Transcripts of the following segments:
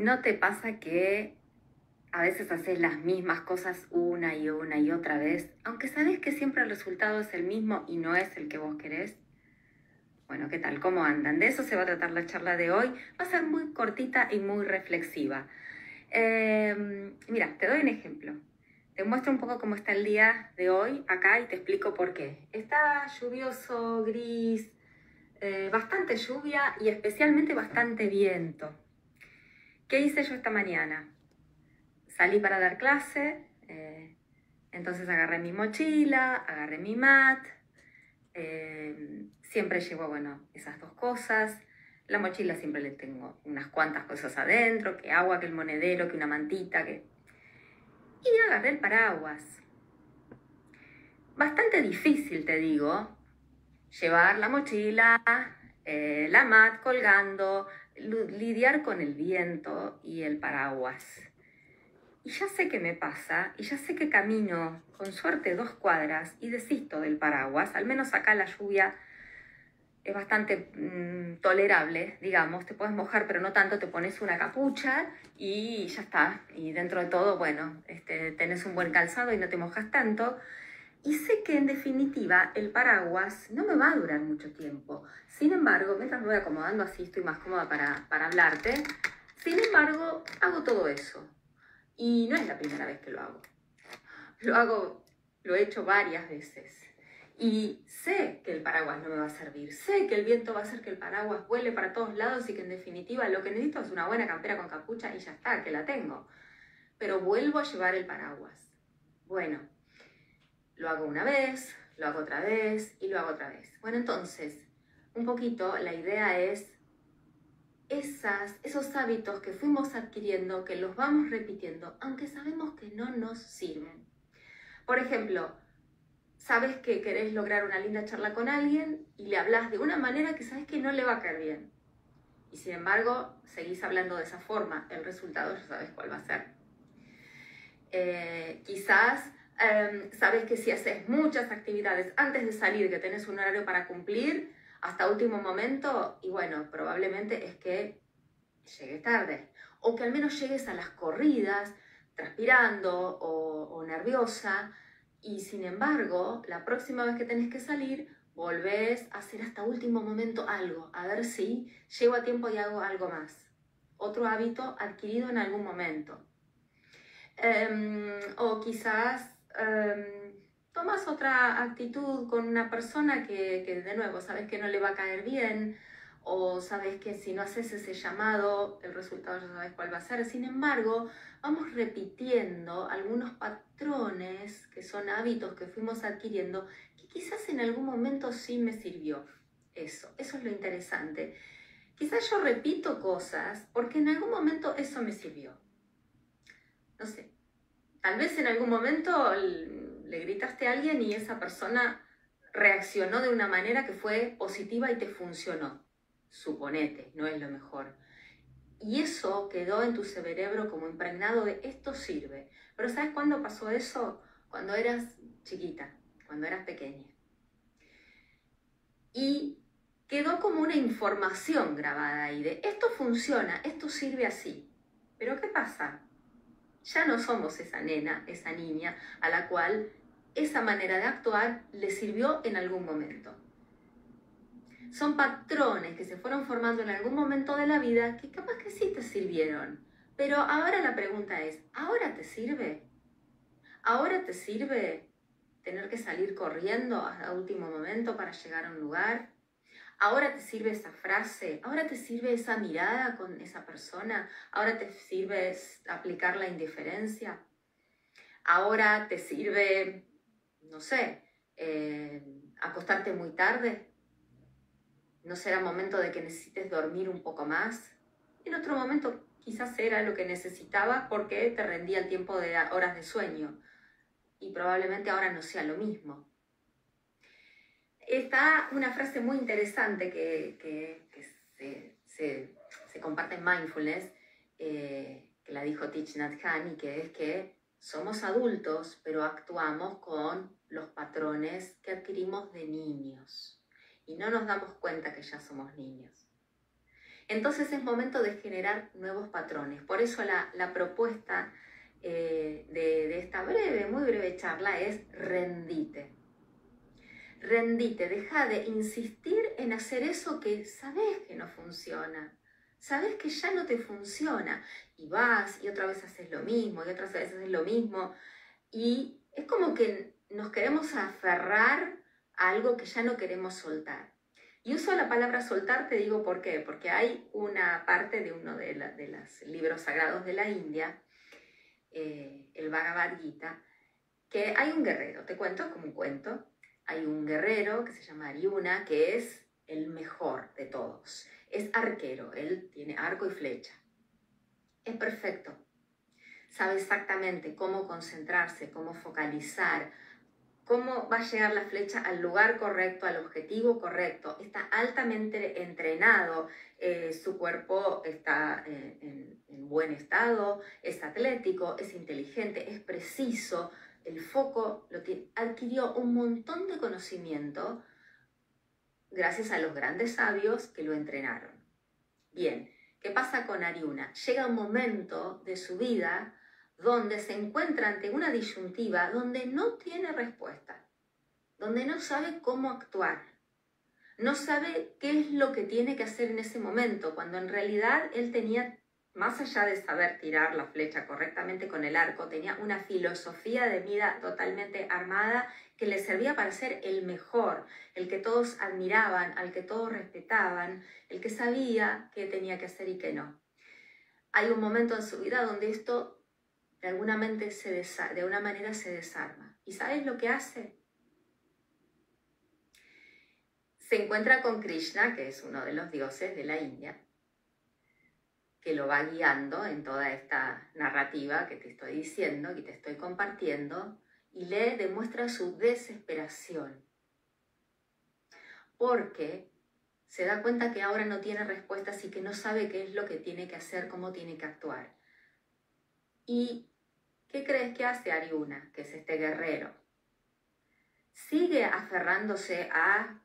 ¿No te pasa que a veces haces las mismas cosas una y una y otra vez, aunque sabes que siempre el resultado es el mismo y no es el que vos querés? Bueno, ¿qué tal? ¿Cómo andan? De eso se va a tratar la charla de hoy. Va a ser muy cortita y muy reflexiva. Em, mira, te doy un ejemplo. Te muestro un poco cómo está el día de hoy acá y te explico por qué. Está lluvioso, gris, eh, bastante lluvia y especialmente bastante viento. ¿Qué hice yo esta mañana? Salí para dar clase, eh, entonces agarré mi mochila, agarré mi mat, eh, siempre llevo, bueno, esas dos cosas. La mochila siempre le tengo unas cuantas cosas adentro, que agua, que el monedero, que una mantita, que... Y agarré el paraguas. Bastante difícil, te digo, llevar la mochila, eh, la mat colgando, lidiar con el viento y el paraguas. Y ya sé qué me pasa, y ya sé que camino con suerte dos cuadras y desisto del paraguas, al menos acá la lluvia es bastante mm, tolerable, digamos, te puedes mojar pero no tanto, te pones una capucha y ya está, y dentro de todo, bueno, este, tenés un buen calzado y no te mojas tanto, y sé que en definitiva el paraguas no me va a durar mucho tiempo. Sin embargo, mientras me voy acomodando así, estoy más cómoda para, para hablarte. Sin embargo, hago todo eso. Y no es la primera vez que lo hago. Lo hago, lo he hecho varias veces. Y sé que el paraguas no me va a servir. Sé que el viento va a hacer que el paraguas vuele para todos lados y que en definitiva lo que necesito es una buena campera con capucha y ya está, que la tengo. Pero vuelvo a llevar el paraguas. Bueno, lo hago una vez, lo hago otra vez y lo hago otra vez. Bueno, entonces, un poquito la idea es esas, esos hábitos que fuimos adquiriendo, que los vamos repitiendo, aunque sabemos que no nos sirven. Por ejemplo, sabes que querés lograr una linda charla con alguien y le hablas de una manera que sabes que no le va a caer bien. Y sin embargo, seguís hablando de esa forma, el resultado ya sabes cuál va a ser. Eh, quizás Em, sabes que si haces muchas actividades antes de salir, que tenés un horario para cumplir, hasta último momento, y bueno, probablemente es que llegues tarde. O que al menos llegues a las corridas transpirando o, nerviosa, y sin embargo, la próxima vez que tenés que salir, volvés a hacer hasta último momento algo, a ver si llego a tiempo y hago algo más. Otro hábito adquirido en algún momento. Em, o quizás Em, tomas otra actitud con una persona que, que, de nuevo, sabes que no le va a caer bien o sabes que si no haces ese llamado, el resultado ya sabes cuál va a ser. Sin embargo, vamos repitiendo algunos patrones que son hábitos que fuimos adquiriendo que quizás en algún momento sí me sirvió. Eso, eso es lo interesante. Quizás yo repito cosas porque en algún momento eso me sirvió. No sé, Tal vez en algún momento le gritaste a alguien y esa persona reaccionó de una manera que fue positiva y te funcionó. Suponete, no es lo mejor. Y eso quedó en tu cerebro como impregnado de esto sirve. Pero ¿sabes cuándo pasó eso? Cuando eras chiquita, cuando eras pequeña. Y quedó como una información grabada ahí de esto funciona, esto sirve así. Pero ¿qué pasa? Ya no somos esa nena, esa niña a la cual esa manera de actuar le sirvió en algún momento. Son patrones que se fueron formando en algún momento de la vida que capaz que sí te sirvieron. Pero ahora la pregunta es, ¿ahora te sirve? ¿Ahora te sirve tener que salir corriendo a último momento para llegar a un lugar? Ahora te sirve esa frase, ahora te sirve esa mirada con esa persona, ahora te sirve aplicar la indiferencia, ahora te sirve, no sé, eh, acostarte muy tarde. ¿No será momento de que necesites dormir un poco más? En otro momento quizás era lo que necesitabas porque te rendía el tiempo de horas de sueño y probablemente ahora no sea lo mismo está una frase muy interesante que, se, comparte en Mindfulness, eh, que la dijo Thich Nhat y que es que somos adultos, pero actuamos con los patrones que adquirimos de niños. Y no nos damos cuenta que ya somos niños. Entonces es momento de generar nuevos patrones. Por eso la, propuesta eh, de esta breve, muy breve charla es rendite. Rendite, deja de insistir en hacer eso que sabes que no funciona. Sabes que ya no te funciona y vas y otra vez haces lo mismo y otras veces haces lo mismo y es como que nos queremos aferrar a algo que ya no queremos soltar. Y uso la palabra soltar, te digo por qué, porque hay una parte de uno de, los libros sagrados de la India, eh, el Bhagavad Gita, que hay un guerrero, te cuento como un cuento, hay un guerrero que se llama Aryuna, que es el mejor de todos, es arquero, él tiene arco y flecha, es perfecto, sabe exactamente cómo concentrarse, cómo focalizar, cómo va a llegar la flecha al lugar correcto, al objetivo correcto. Está altamente entrenado, eh, su cuerpo está eh, en, buen estado, es atlético, es inteligente, es preciso. El foco lo adquirió un montón de conocimiento gracias a los grandes sabios que lo entrenaron. Bien, ¿qué pasa con Ariuna? Llega un momento de su vida donde se encuentra ante una disyuntiva donde no tiene respuesta, donde no sabe cómo actuar, no sabe qué es lo que tiene que hacer en ese momento, cuando en realidad él tenía, más allá de saber tirar la flecha correctamente con el arco, tenía una filosofía de vida totalmente armada que le servía para ser el mejor, el que todos admiraban, al que todos respetaban, el que sabía qué tenía que hacer y qué no. Hay un momento en su vida donde esto de alguna, se manera se desarma. ¿Y sabes lo que hace? Se encuentra con Krishna, que es uno de los dioses de la India, que lo va guiando en toda esta narrativa que te estoy diciendo, que te estoy compartiendo, y le demuestra su desesperación. Porque se da cuenta que ahora no tiene respuestas y que no sabe qué es lo que tiene que hacer, cómo tiene que actuar. Y ¿Qué crees que hace Ariuna, que es este guerrero? Sigue aferrándose a,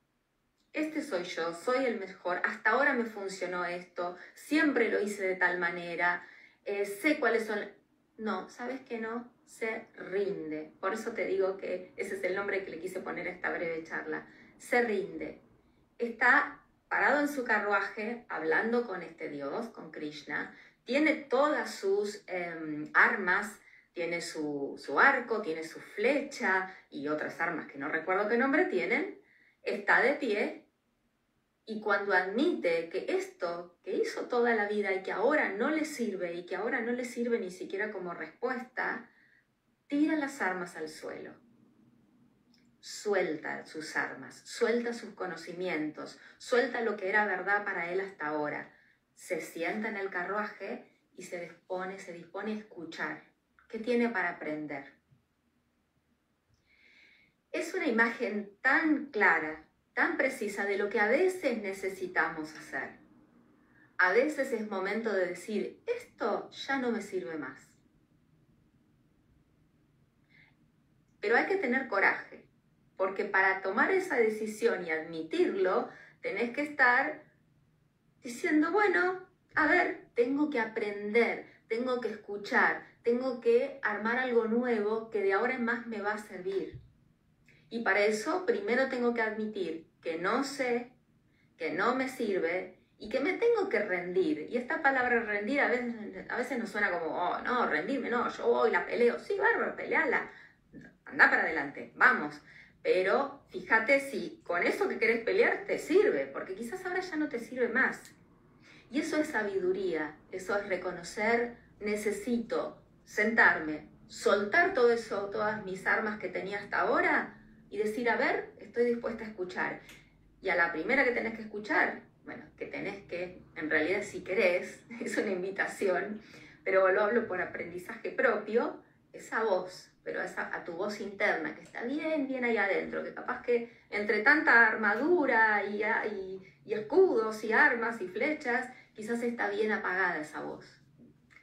este soy yo, soy el mejor, hasta ahora me funcionó esto, siempre lo hice de tal manera, eh, sé cuáles son... No, ¿sabes qué no? Se rinde. Por eso te digo que ese es el nombre que le quise poner a esta breve charla. Se rinde. Está parado en su carruaje hablando con este Dios, con Krishna, tiene todas sus em, armas tiene su, arco, tiene su flecha y otras armas que no recuerdo qué nombre tienen, está de pie y cuando admite que esto que hizo toda la vida y que ahora no le sirve y que ahora no le sirve ni siquiera como respuesta, tira las armas al suelo. Suelta sus armas, suelta sus conocimientos, suelta lo que era verdad para él hasta ahora. Se sienta en el carruaje y se dispone, se dispone a escuchar que tiene para aprender. Es una imagen tan clara, tan precisa de lo que a veces necesitamos hacer. A veces es momento de decir, esto ya no me sirve más. Pero hay que tener coraje, porque para tomar esa decisión y admitirlo, tenés que estar diciendo, bueno, a ver, tengo que aprender, tengo que escuchar, tengo que armar algo nuevo que de ahora en más me va a servir. Y para eso primero tengo que admitir que no sé, que no me sirve y que me tengo que rendir. Y esta palabra rendir a veces, a veces nos suena como, oh, no, rendirme, no, yo voy, la peleo. Sí, bárbaro, peleala. Anda para adelante, vamos. Pero fíjate si con eso que querés pelear te sirve, porque quizás ahora ya no te sirve más. Y eso es sabiduría, eso es reconocer, necesito sentarme, soltar todo eso, todas mis armas que tenía hasta ahora y decir, a ver, estoy dispuesta a escuchar. Y a la primera que tenés que escuchar, bueno, que tenés que, en realidad si querés, es una invitación, pero lo hablo por aprendizaje propio, esa voz, pero esa, a tu voz interna, que está bien, bien ahí adentro, que capaz que entre tanta armadura y, y, y escudos y armas y flechas, quizás está bien apagada esa voz.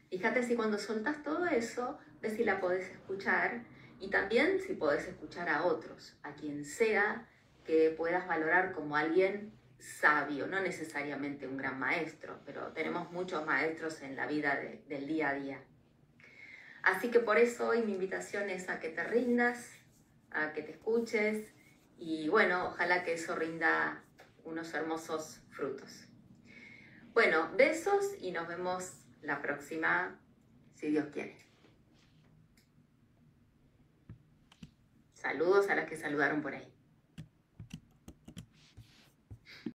Fíjate si cuando soltas todo eso, ves si la podés escuchar y también si podés escuchar a otros, a quien sea que puedas valorar como alguien sabio, no necesariamente un gran maestro, pero tenemos muchos maestros en la vida del día a día. Así que por eso hoy mi invitación es a que te rindas, a que te escuches y bueno, ojalá que eso rinda unos hermosos frutos. Bueno, besos y nos vemos la próxima, si Dios quiere. Saludos a las que saludaron por ahí.